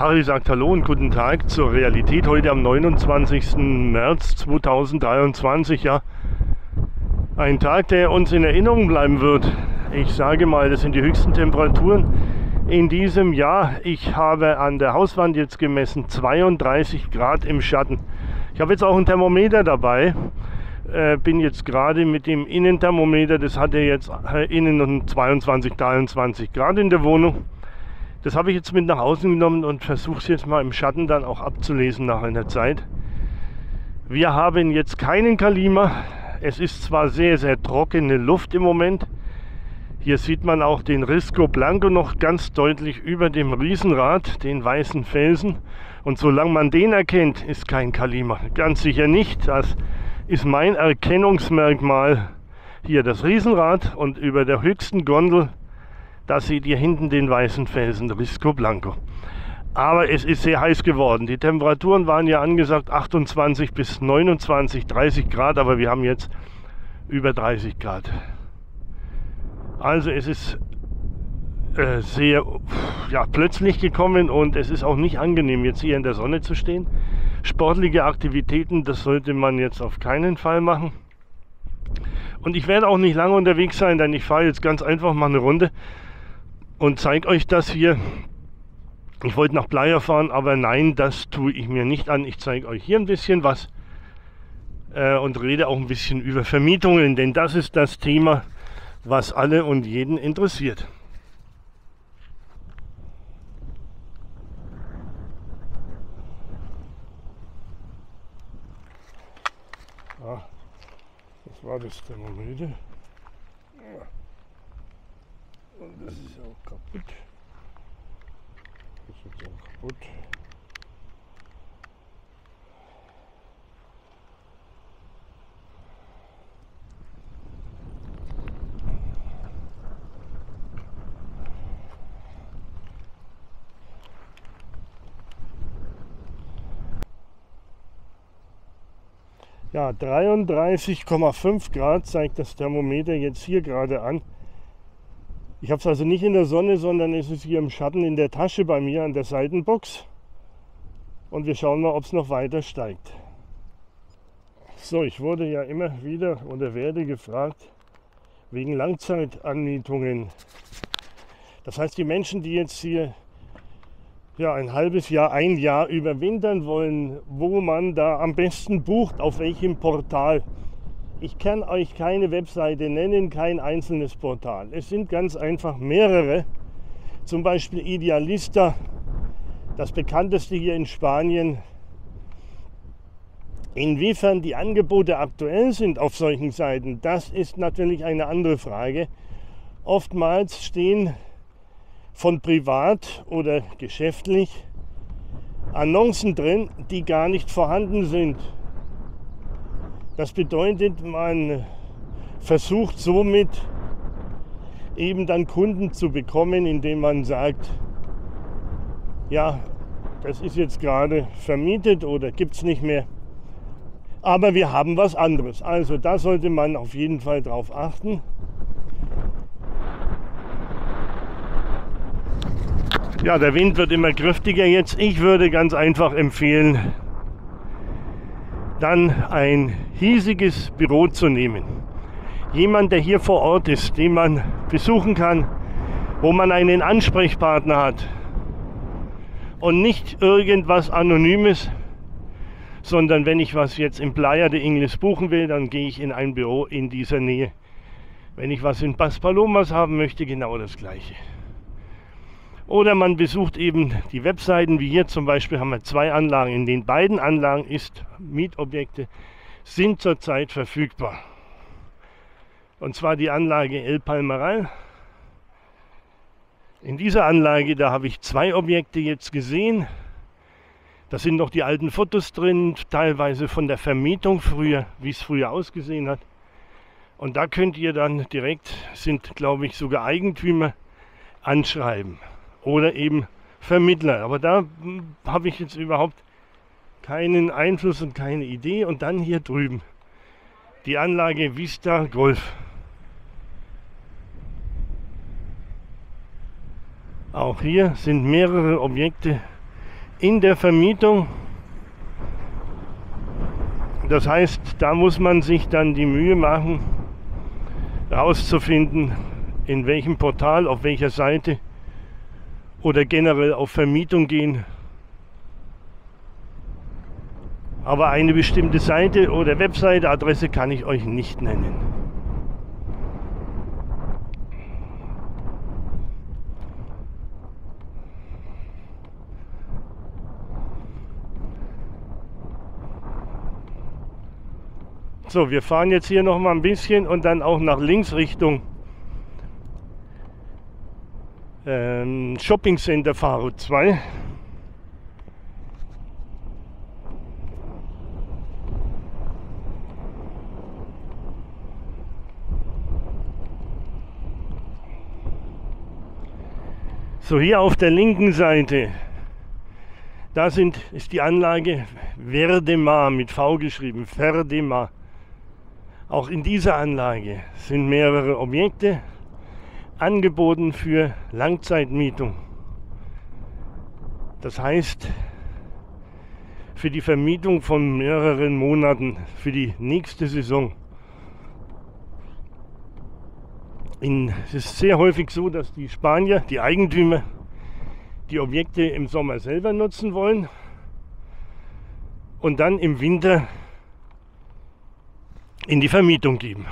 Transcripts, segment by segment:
Harry sagt Hallo und guten Tag zur Realität heute am 29. März 2023. Ja, ein Tag, der uns in Erinnerung bleiben wird. Ich sage mal, das sind die höchsten Temperaturen in diesem Jahr. Ich habe an der Hauswand jetzt gemessen 32 Grad im Schatten. Ich habe jetzt auch ein Thermometer dabei. Äh, bin jetzt gerade mit dem Innenthermometer, das hatte jetzt äh, innen 22, 23 Grad in der Wohnung. Das habe ich jetzt mit nach Hause genommen und versuche es jetzt mal im Schatten dann auch abzulesen nach einer Zeit. Wir haben jetzt keinen Kalima. Es ist zwar sehr, sehr trockene Luft im Moment. Hier sieht man auch den Risco Blanco noch ganz deutlich über dem Riesenrad, den weißen Felsen. Und solange man den erkennt, ist kein Kalima. Ganz sicher nicht. Das ist mein Erkennungsmerkmal. Hier das Riesenrad und über der höchsten Gondel da seht ihr hinten den weißen Felsen, Risco Blanco. Aber es ist sehr heiß geworden. Die Temperaturen waren ja angesagt 28 bis 29, 30 Grad, aber wir haben jetzt über 30 Grad. Also es ist äh, sehr ja, plötzlich gekommen und es ist auch nicht angenehm, jetzt hier in der Sonne zu stehen. Sportliche Aktivitäten, das sollte man jetzt auf keinen Fall machen. Und ich werde auch nicht lange unterwegs sein, denn ich fahre jetzt ganz einfach mal eine Runde und zeige euch das hier. Ich wollte nach Bleier fahren, aber nein, das tue ich mir nicht an. Ich zeige euch hier ein bisschen was äh, und rede auch ein bisschen über Vermietungen, denn das ist das Thema, was alle und jeden interessiert. Ah, das war das Thermometer. Und das ist auch kaputt. Ist jetzt auch kaputt. Ja, 33,5 Grad zeigt das Thermometer jetzt hier gerade an. Ich habe es also nicht in der Sonne, sondern es ist hier im Schatten in der Tasche bei mir an der Seitenbox. Und wir schauen mal, ob es noch weiter steigt. So, ich wurde ja immer wieder oder werde gefragt wegen Langzeitanmietungen. Das heißt, die Menschen, die jetzt hier ja, ein halbes Jahr, ein Jahr überwintern wollen, wo man da am besten bucht, auf welchem Portal. Ich kann euch keine Webseite nennen, kein einzelnes Portal. Es sind ganz einfach mehrere. Zum Beispiel Idealista, das bekannteste hier in Spanien. Inwiefern die Angebote aktuell sind auf solchen Seiten, das ist natürlich eine andere Frage. Oftmals stehen von privat oder geschäftlich Annoncen drin, die gar nicht vorhanden sind. Das bedeutet, man versucht somit eben dann Kunden zu bekommen, indem man sagt, ja, das ist jetzt gerade vermietet oder gibt es nicht mehr. Aber wir haben was anderes. Also da sollte man auf jeden Fall drauf achten. Ja, der Wind wird immer kräftiger jetzt. Ich würde ganz einfach empfehlen, dann ein hiesiges Büro zu nehmen. Jemand, der hier vor Ort ist, den man besuchen kann, wo man einen Ansprechpartner hat und nicht irgendwas Anonymes, sondern wenn ich was jetzt im Playa de Ingles buchen will, dann gehe ich in ein Büro in dieser Nähe. Wenn ich was in Paspalomas haben möchte, genau das gleiche. Oder man besucht eben die Webseiten, wie hier zum Beispiel haben wir zwei Anlagen. In den beiden Anlagen ist Mietobjekte sind zurzeit verfügbar. Und zwar die Anlage El Palmaral. In dieser Anlage, da habe ich zwei Objekte jetzt gesehen. Da sind noch die alten Fotos drin, teilweise von der Vermietung früher, wie es früher ausgesehen hat. Und da könnt ihr dann direkt, sind glaube ich sogar Eigentümer, anschreiben oder eben Vermittler. Aber da hm, habe ich jetzt überhaupt keinen Einfluss und keine Idee. Und dann hier drüben die Anlage Vista Golf. Auch hier sind mehrere Objekte in der Vermietung. Das heißt, da muss man sich dann die Mühe machen, herauszufinden, in welchem Portal, auf welcher Seite oder generell auf Vermietung gehen. Aber eine bestimmte Seite oder Webseite, Adresse kann ich euch nicht nennen. So, wir fahren jetzt hier noch mal ein bisschen und dann auch nach links Richtung ähm, Shopping Center Faro 2. So, hier auf der linken Seite, da sind, ist die Anlage Verdemar mit V geschrieben, Verdemar. Auch in dieser Anlage sind mehrere Objekte angeboten für Langzeitmietung. Das heißt, für die Vermietung von mehreren Monaten für die nächste Saison. In, es ist sehr häufig so, dass die Spanier, die Eigentümer, die Objekte im Sommer selber nutzen wollen und dann im Winter in die Vermietung geben.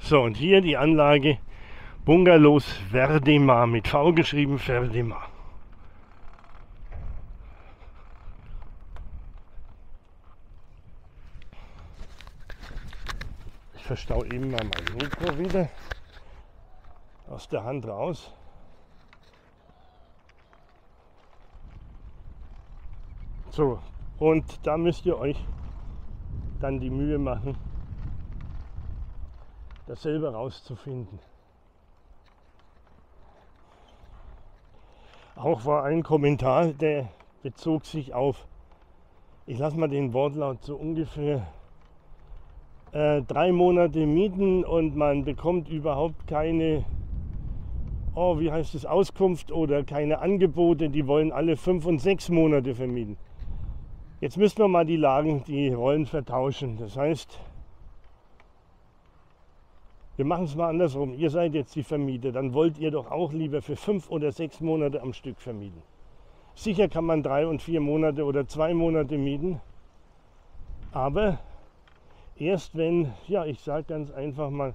So, und hier die Anlage Bungalows Verdemar mit V geschrieben, Verdemar. Ich verstau eben mal mein Mikro wieder aus der Hand raus. So, und da müsst ihr euch dann die Mühe machen, das selber rauszufinden. Auch war ein Kommentar, der bezog sich auf, ich lasse mal den Wortlaut so ungefähr äh, drei Monate mieten und man bekommt überhaupt keine, oh, wie heißt es, Auskunft oder keine Angebote, die wollen alle fünf und sechs Monate vermieten. Jetzt müssen wir mal die Lagen, die Rollen vertauschen. Das heißt, wir machen es mal andersrum. Ihr seid jetzt die Vermieter, dann wollt ihr doch auch lieber für fünf oder sechs Monate am Stück vermieten. Sicher kann man drei und vier Monate oder zwei Monate mieten, aber erst wenn, ja, ich sage ganz einfach mal,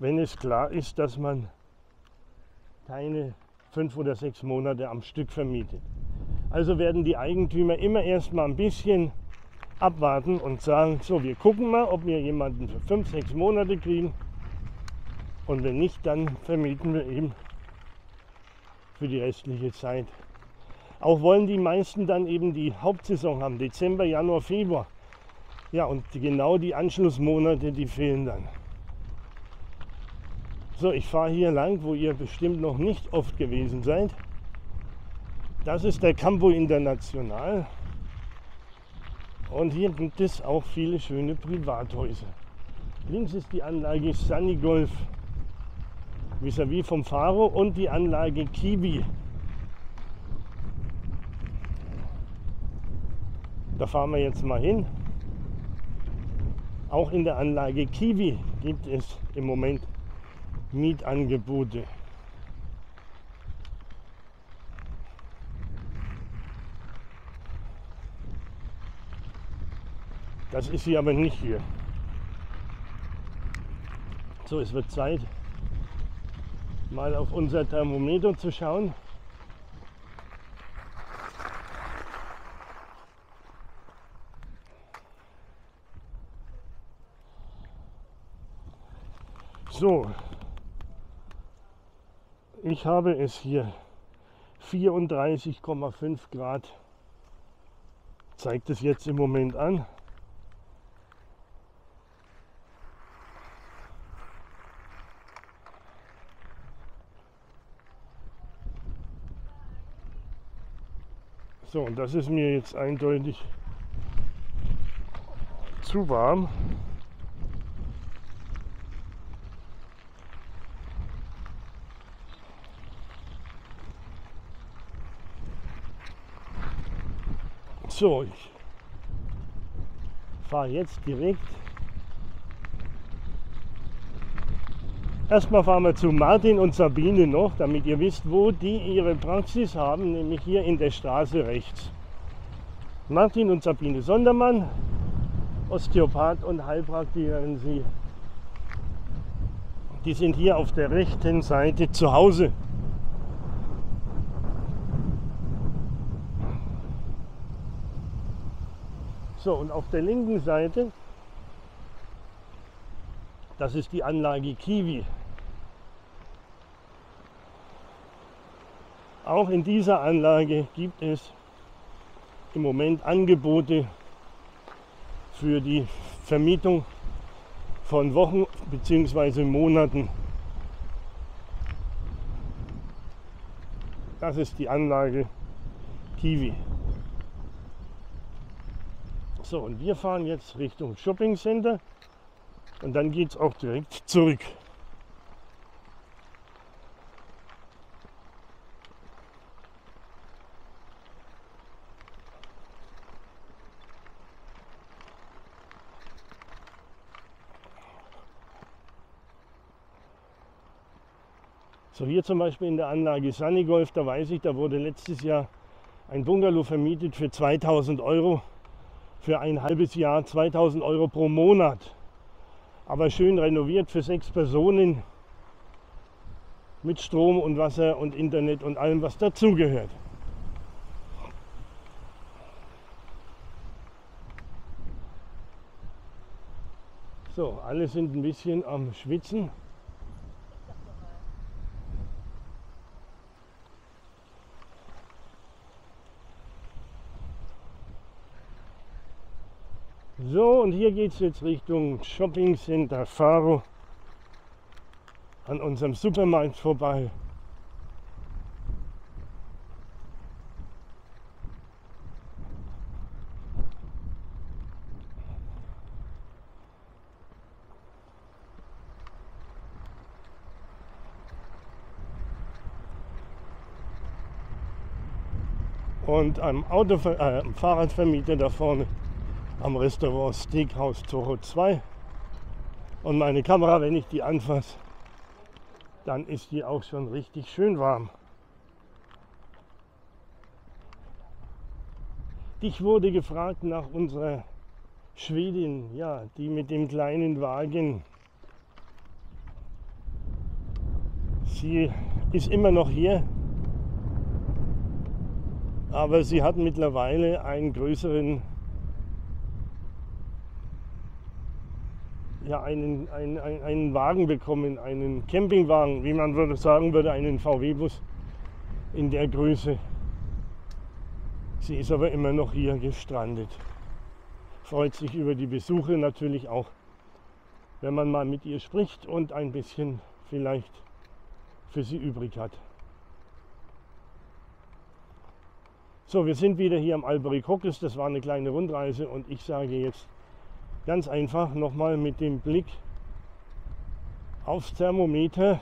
wenn es klar ist, dass man keine fünf oder sechs Monate am Stück vermietet. Also werden die Eigentümer immer erst mal ein bisschen abwarten und sagen, so, wir gucken mal, ob wir jemanden für fünf, sechs Monate kriegen. Und wenn nicht, dann vermieten wir eben für die restliche Zeit. Auch wollen die meisten dann eben die Hauptsaison haben, Dezember, Januar, Februar. Ja, und genau die Anschlussmonate, die fehlen dann. So, ich fahre hier lang, wo ihr bestimmt noch nicht oft gewesen seid. Das ist der Campo International. Und hier gibt es auch viele schöne Privathäuser. Links ist die Anlage Sunny Golf vis-à-vis -vis vom Faro und die Anlage Kiwi. Da fahren wir jetzt mal hin. Auch in der Anlage Kiwi gibt es im Moment Mietangebote. Das ist sie aber nicht hier. So, es wird Zeit, mal auf unser Thermometer zu schauen. So, ich habe es hier 34,5 Grad. Zeigt es jetzt im Moment an. und das ist mir jetzt eindeutig zu warm. So, ich fahre jetzt direkt Erstmal fahren wir zu Martin und Sabine noch, damit ihr wisst, wo die ihre Praxis haben, nämlich hier in der Straße rechts. Martin und Sabine Sondermann, Osteopath und Heilpraktikerin sie. Die sind hier auf der rechten Seite zu Hause. So, und auf der linken Seite, das ist die Anlage Kiwi. Auch in dieser Anlage gibt es im Moment Angebote für die Vermietung von Wochen bzw. Monaten. Das ist die Anlage Kiwi. So, und wir fahren jetzt Richtung Shopping Center und dann geht es auch direkt zurück. So hier zum Beispiel in der Anlage Sunny Golf, da weiß ich, da wurde letztes Jahr ein Bungalow vermietet für 2000 Euro für ein halbes Jahr 2000 Euro pro Monat. Aber schön renoviert für sechs Personen mit Strom und Wasser und Internet und allem, was dazugehört. So, alle sind ein bisschen am Schwitzen. So, und hier geht es jetzt Richtung Shopping Center Faro an unserem Supermarkt vorbei. Und am, Auto, äh, am Fahrradvermieter da vorne am Restaurant Steakhouse Toro 2. Und meine Kamera, wenn ich die anfasse, dann ist die auch schon richtig schön warm. Dich wurde gefragt nach unserer Schwedin, ja, die mit dem kleinen Wagen. Sie ist immer noch hier, aber sie hat mittlerweile einen größeren ja, einen, einen, einen Wagen bekommen, einen Campingwagen, wie man würde sagen würde, einen VW-Bus in der Größe. Sie ist aber immer noch hier gestrandet. Freut sich über die Besuche natürlich auch, wenn man mal mit ihr spricht und ein bisschen vielleicht für sie übrig hat. So, wir sind wieder hier am Alberic Hockes. Das war eine kleine Rundreise und ich sage jetzt Ganz einfach nochmal mit dem Blick aufs Thermometer.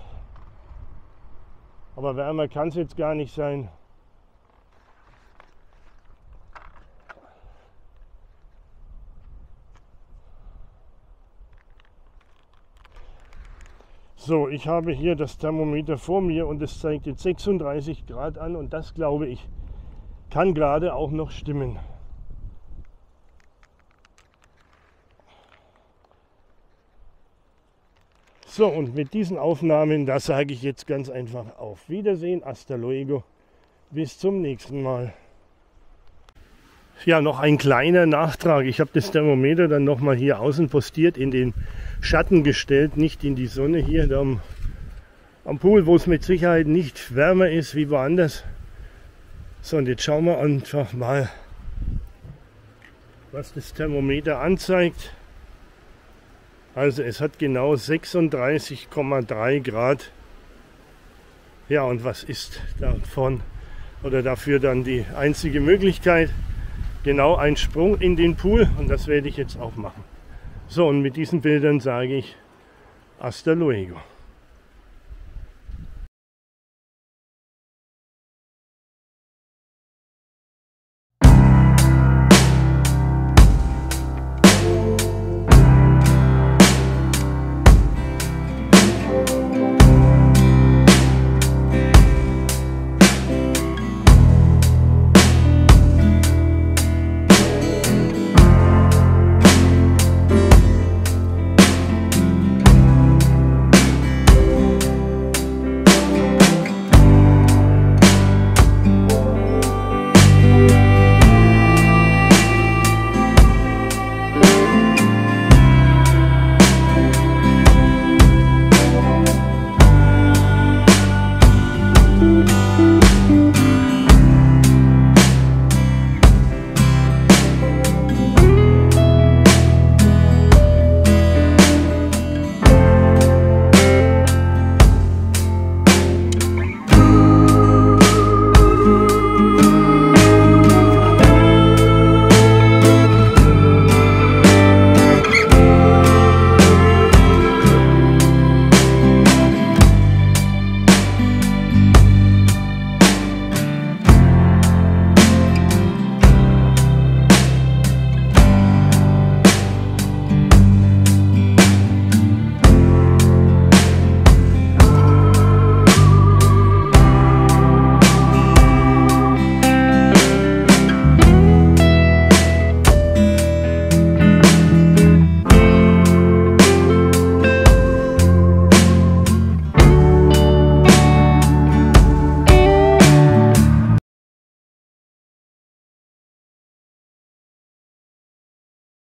Aber wärmer kann es jetzt gar nicht sein. So, ich habe hier das Thermometer vor mir und es zeigt jetzt 36 Grad an und das glaube ich kann gerade auch noch stimmen. So, und mit diesen Aufnahmen, da sage ich jetzt ganz einfach auf Wiedersehen, hasta luego, bis zum nächsten Mal. Ja, noch ein kleiner Nachtrag. Ich habe das Thermometer dann nochmal hier außen postiert, in den Schatten gestellt, nicht in die Sonne hier am, am Pool, wo es mit Sicherheit nicht wärmer ist wie woanders. So, und jetzt schauen wir einfach mal, was das Thermometer anzeigt. Also es hat genau 36,3 Grad. Ja, und was ist davon oder dafür dann die einzige Möglichkeit? Genau ein Sprung in den Pool und das werde ich jetzt auch machen. So, und mit diesen Bildern sage ich hasta luego.